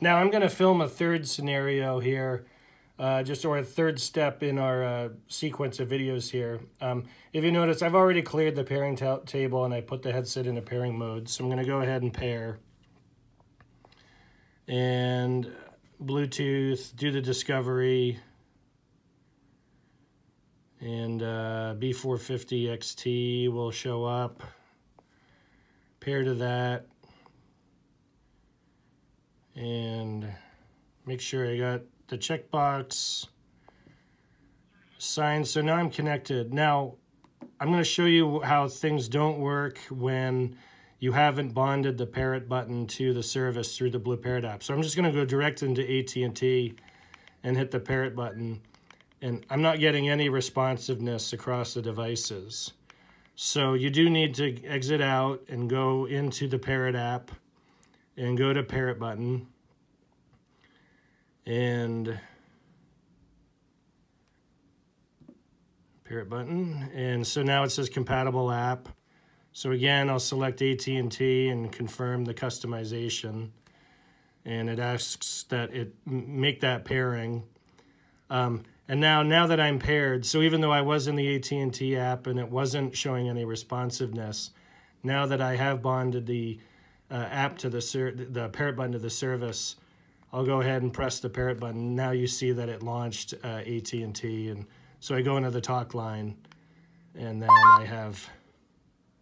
now I'm going to film a third scenario here, uh, just or a third step in our uh, sequence of videos here. Um, if you notice, I've already cleared the pairing table and I put the headset into pairing mode. So I'm going to go ahead and pair. And Bluetooth, do the discovery. And uh, B450 XT will show up. Pair to that and make sure I got the checkbox signed. So now I'm connected. Now I'm going to show you how things don't work when you haven't bonded the Parrot button to the service through the BlueParrott app. So I'm just going to go direct into AT&T and hit the Parrot button. And I'm not getting any responsiveness across the devices. So you do need to exit out and go into the Parrot app and go to parrot button. And parrot button. And so now it says compatible app. So again I'll select AT&T and confirm the customization. And it asks that it make that pairing. Um, and now now that I'm paired so even though I was in the AT&T app and it wasn't showing any responsiveness now that I have bonded the uh, app to the ser the parrot button to the service, I'll go ahead and press the parrot button. Now you see that it launched uh, AT&T, and so I go into the talk line, and then I have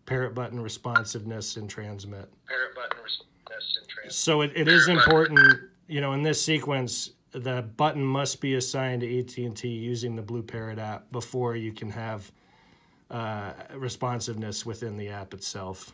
parrot button responsiveness and transmit. Parrot button responsiveness and transmit. So it, it is important, you know, in this sequence, the button must be assigned to AT&T using the BlueParrott app before you can have uh, responsiveness within the app itself.